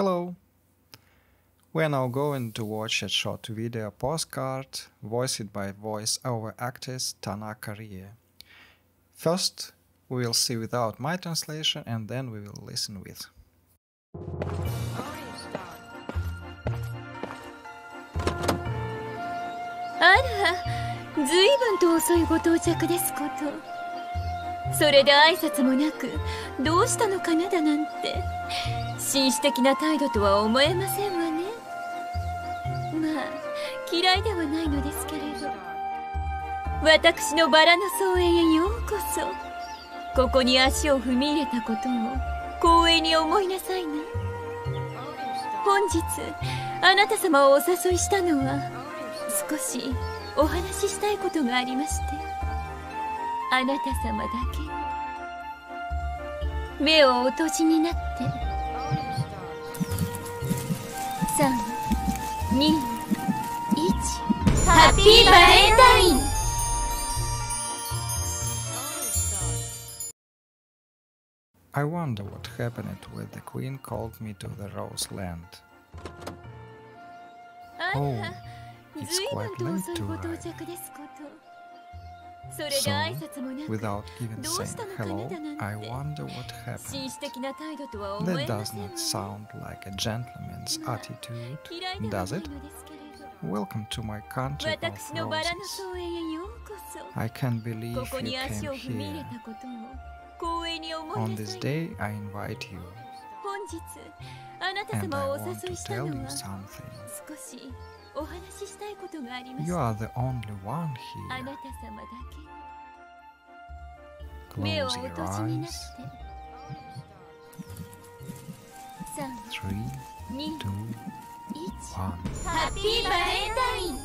Hello! We are now going to watch a short video postcard voiced by voice-over actress Tanaka Rie. First, we will see without my translation and then we will listen with. Ara, それで挨拶もなく、どうしたのかなだなんて、紳士的な態度とは思えませんわね。まあ、嫌いではないのですけれど。私のバラの草園へようこそ。ここに足を踏み入れたことを光栄に思いなさいな。本日、あなた様をお誘いしたのは、少しお話ししたいことがありましてあなた様だけ目をお閉じになって321ハッピーバレンタイン I wonder what happened when the queen called me to the Rose Land. Oh, ず it's quite late to arrive. So, without even saying hello, I wonder what happened. That does not sound like a gentleman's attitude, does it? Welcome to my country of roses. I can't believe you came here. On this day, I invite you. And I want to tell you something. 少しお話ししたいことがありまし You た are the only one あ here. なた様だけ目を Close お your 閉じになっ eyes. て Three, 3 2 two, 1 one. ハッピーバレンタイン